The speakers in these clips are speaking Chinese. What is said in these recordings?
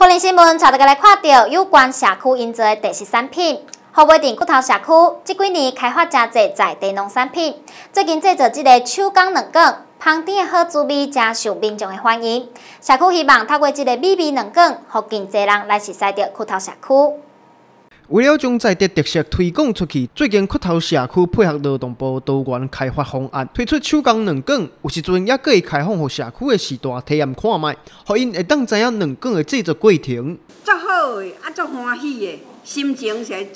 福林新闻带大家来看到有关社区营造的特色产品。河尾镇骨头社区这几年开发真多在地农产品，最近制作这个手工软卷，香甜的好滋味，真受民众的欢迎。社区希望透过这个美味软卷，让更多人来认识到骨头社区。为了将在地特色推广出去，最近骨头社区配合劳动部多元开发方案，推出手工软卷，有时阵也可以开放给社区的时代体验看卖，互因会当知影软卷的制作过程。足好的，啊足欢喜的，心情是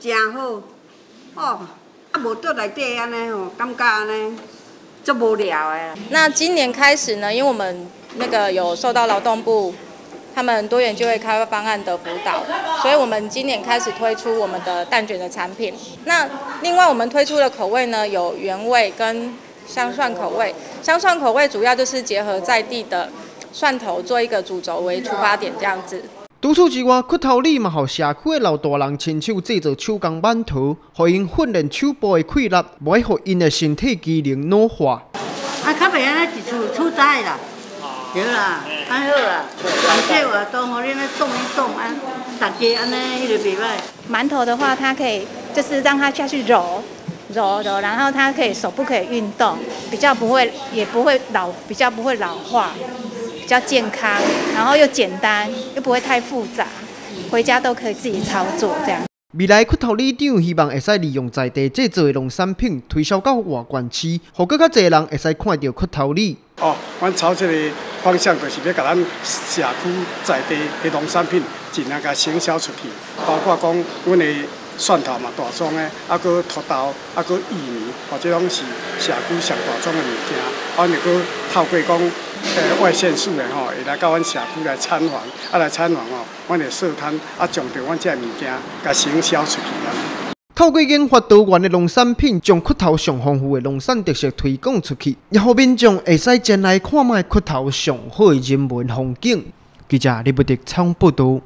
真好。哦，啊无倒内底安尼吼，感觉安尼足无聊的。那今年开始呢，因为我们那个有受到劳动部。他们多元就业开发方案的辅导，所以我们今年开始推出我们的蛋卷的产品。那另外我们推出的口味呢，有原味跟香蒜口味。香蒜口味主要就是结合在地的蒜头做一个主轴为出发点这样子。除此之外，骨头里嘛，互社区的老大人亲手制作手工馒头，互因训练手部的气力，不会互因的身体机能老化。啊，较袂安尼一厝出差啦。啦，安好啦，而且我都互你那动一动啊，大家安尼迄个袂歹。馒头的话，它可以就是让它下去揉揉揉，然后它可以手不可以运动，比较不会也不会老，比较不会老化，比较健康，然后又简单又不会太复杂，回家都可以自己操作这样。未来骨头里长希望会使利用在地制作的农产品推销到外县市，互更较侪人会使看到骨头里。哦，阮朝这个方向就是要甲咱社区在地的农产品尽量甲行销出去，包括讲阮的蒜头嘛大宗的，啊，搁土豆，啊，搁玉米，或者拢是社区上大宗的物件，啊，又搁透过讲呃外县市的吼，会来到阮社区来参访，啊来参访吼，阮的社摊，啊，将着阮这物件甲行销出去啦。透过研发多元的农产品，将骨头上丰富的农产特色推广出去，也互民众会使前来看卖骨头上好的人文风景。记者李不迪仓报道。